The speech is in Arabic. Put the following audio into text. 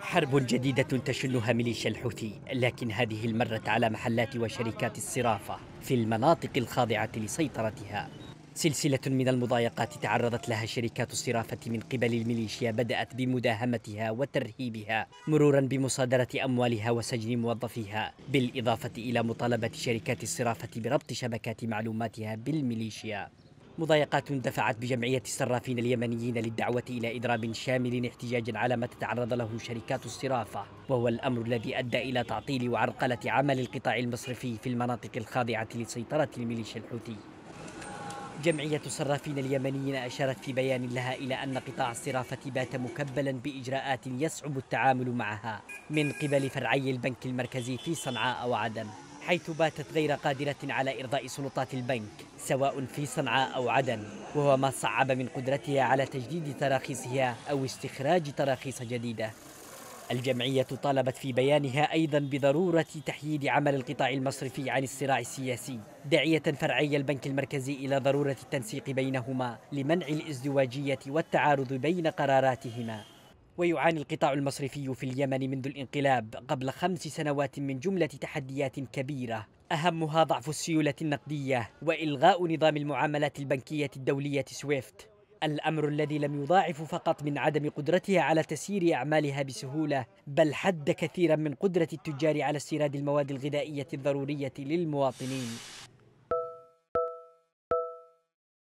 حرب جديدة تشنها ميليشيا الحوثي لكن هذه المرة على محلات وشركات الصرافة في المناطق الخاضعة لسيطرتها. سلسلة من المضايقات تعرضت لها شركات الصرافة من قبل الميليشيا بدأت بمداهمتها وترهيبها مرورا بمصادرة أموالها وسجن موظفيها بالإضافة إلى مطالبة شركات الصرافة بربط شبكات معلوماتها بالميليشيا. مضايقات دفعت بجمعية الصرافين اليمنيين للدعوة إلى إضراب شامل احتجاجا على ما تتعرض له شركات الصرافة وهو الأمر الذي أدى إلى تعطيل وعرقلة عمل القطاع المصرفي في المناطق الخاضعة لسيطرة الميليشيا الحوثي. جمعية الصرافين اليمنيين أشارت في بيان لها إلى أن قطاع الصرافة بات مكبلا بإجراءات يصعب التعامل معها من قبل فرعي البنك المركزي في صنعاء وعدن. حيث باتت غير قادرة على إرضاء سلطات البنك سواء في صنعاء أو عدن. وهو ما صعب من قدرتها على تجديد تراخيصها أو استخراج تراخيص جديدة. الجمعية طالبت في بيانها أيضا بضرورة تحييد عمل القطاع المصرفي عن الصراع السياسي داعية فرعي البنك المركزي إلى ضرورة التنسيق بينهما لمنع الإزدواجية والتعارض بين قراراتهما. ويعاني القطاع المصرفي في اليمن منذ الانقلاب قبل خمس سنوات من جملة تحديات كبيرة. أهمها ضعف السيولة النقدية وإلغاء نظام المعاملات البنكية الدولية سويفت. الأمر الذي لم يضاعف فقط من عدم قدرتها على تسيير أعمالها بسهولة بل حد كثيرا من قدرة التجار على استيراد المواد الغذائية الضرورية للمواطنين.